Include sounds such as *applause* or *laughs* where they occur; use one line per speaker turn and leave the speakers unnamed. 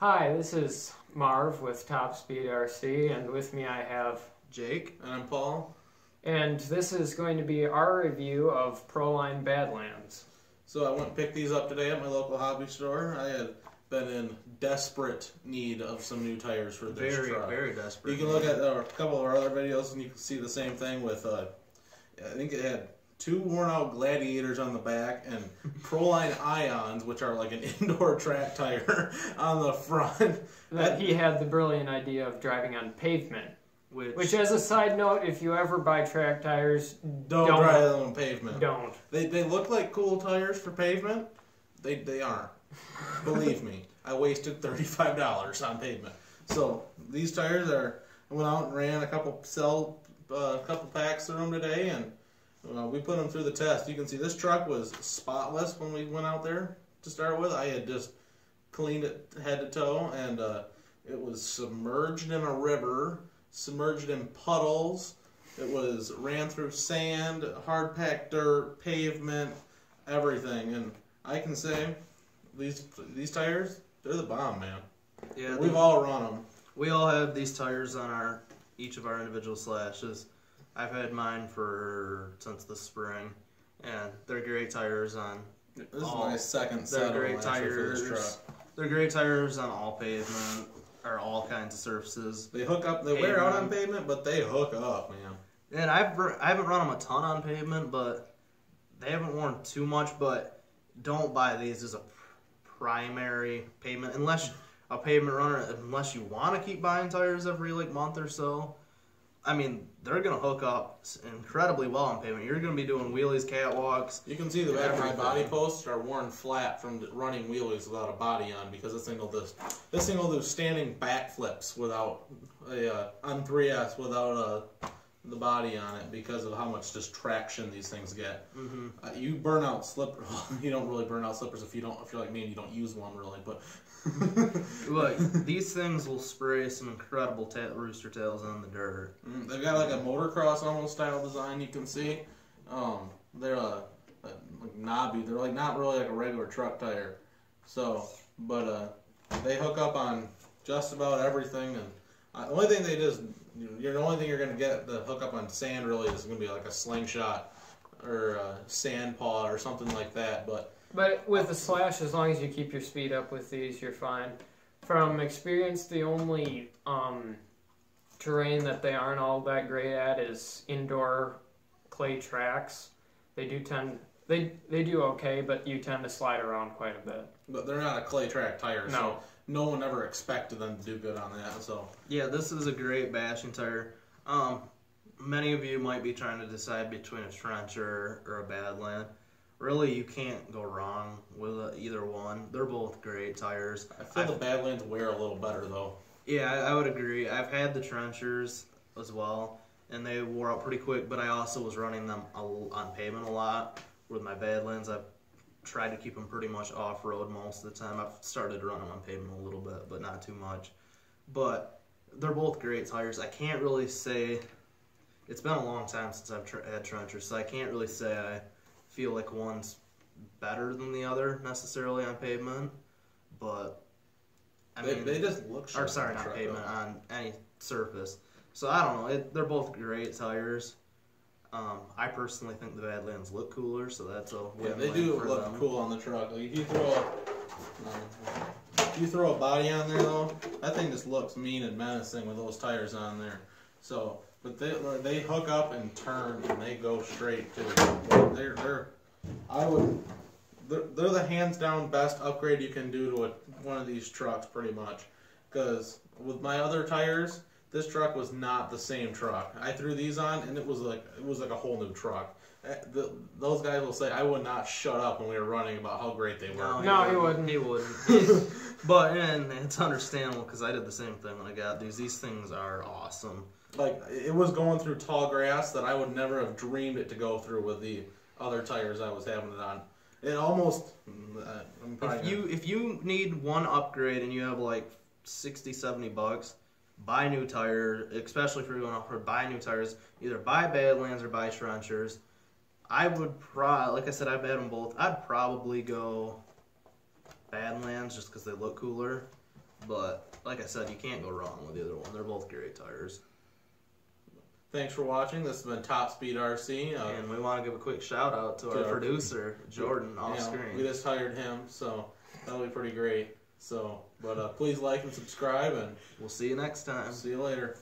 Hi, this is Marv with Top Speed RC, and with me I have,
Jake.
And I'm Paul.
and this is going to be our review of Proline Badlands.
So I went and picked these up today at my local hobby store. I had been in desperate need of some new tires for this
Very,
truck.
very very desperate.
You can look at a couple of our other videos and you can see the same thing with, uh, I think it had two worn out Gladiators on the back and *laughs* Proline Ions, which are like an *laughs* indoor track tire, *laughs* on the front.
That he had the brilliant idea of driving on pavement.
Which,
Which, as a side note, if you ever buy track tires,
Don't,
Don't.
drive them on pavement.
don't.
They, they look like cool tires for pavement. They, they aren't. Believe me, I wasted thirty five dollars on pavement. So these tires are. I went out and ran a couple cell, uh, couple packs through them today, and uh, we put them through the test. You can see this truck was spotless when we went out there to start with. I had just cleaned it head to toe, and uh, it was submerged in a river, submerged in puddles. It was ran through sand, hard packed dirt, pavement, everything, and I can say these these tires, they're the bomb, man.
yeah,
We've all run them.
we all have these tires on our each of our individual slashes. I've had mine for since the spring, and they're great tires on.
This is my second
They're
set of
great
them for this
tires.
truck.
They're great tires on all pavement or all kinds of surfaces.
They hook up. They wear out on pavement, but they hook up, man.
And I've I haven't run them a ton on pavement, but they haven't worn too much. But don't buy these as a primary pavement unless a pavement runner unless you want to keep buying tires every like month or so. I mean, they're gonna hook up incredibly well on pavement. You're gonna be doing wheelies, catwalks.
You can see the back of my body posts are worn flat from running wheelies without a body on because this thing will do this thing will do standing backflips without a uh, on 3S without a the body on it because of how much just traction these things get.
Mm-hmm.
Uh, you burn out slipper. *laughs* you don't really burn out slippers if you don't if you're like me and you don't use one really, but *laughs*
Look, these things will spray some incredible ta- rooster tails on the dirt.
Mm, They've got like a motocross almost style design. You can see. Um, they're uh, like knobby. They're like not really like a regular truck tire. So, but uh, they hook up on just about everything. And uh, the only thing they is you're the only thing you're gonna get the hook up on sand really is gonna be like a slingshot or a sand paw or something like that. But
But with the slash, as long as you keep your speed up with these, you're fine. From experience, the only um, terrain that they aren't all that great at is indoor clay tracks. They do tend they they do okay, but you tend to slide around quite a bit.
but they're not a clay track tire.
No.
So no one ever expected them to do good on that. So
Yeah, this is a great bashing tire. Um, many of you might be trying to decide between a trencher or a Badland. Really, you can't go wrong with uh, either one. They're both great tires.
I feel the Badlands wear a little better though.
Yeah, I, I would agree. I've had the trenchers as well, and they wore out pretty quick. But I also was running them a, on pavement a lot with my Badlands. I've tried to keep them pretty much off road most of the time. I've started to run them on pavement a little bit, but not too much. But they're both great tires. I can't really say. It's been a long time since I've tr- had trenchers, so I can't really say I feel like one's better than the other necessarily on pavement. But I
they,
mean,
they just look.
or sorry, not pavement
though.
on any surface. So I don't know. It, they're both great tires. Um, I personally think the Badlands look cooler, so that's a
Yeah, they do
for
look
them.
cool on the truck. Like if you throw, a, if you throw a body on there though, that thing just looks mean and menacing with those tires on there. So, but they they hook up and turn and they go straight too. They're they're, I would, they're, they're the hands down best upgrade you can do to a, one of these trucks, pretty much. Because with my other tires, this truck was not the same truck. I threw these on and it was like it was like a whole new truck. Uh, The, those guys will say I would not shut up when we were running about how great they were.
No,
No,
he
he
wouldn't. He wouldn't. *laughs* but and it's understandable because I did the same thing when I got these. These things are awesome.
Like it was going through tall grass that I would never have dreamed it to go through with the other tires I was having it on. It almost. uh, I'm probably
If you if you need one upgrade and you have like 60, 70 bucks, buy new tires, especially if you're going off road. Buy new tires. Either buy Badlands or buy Trenchers. I would pro like I said, I've had them both. I'd probably go Badlands just because they look cooler. But like I said, you can't go wrong with the other one. They're both great tires.
Thanks for watching. This has been Top Speed RC. Uh,
And we want to give a quick shout out to,
To
our
our-
producer Jordan off
you know,
screen.
we just hired him, so that'll be pretty great. So, but uh, please like and subscribe, and
We'll see you next time.
see you later.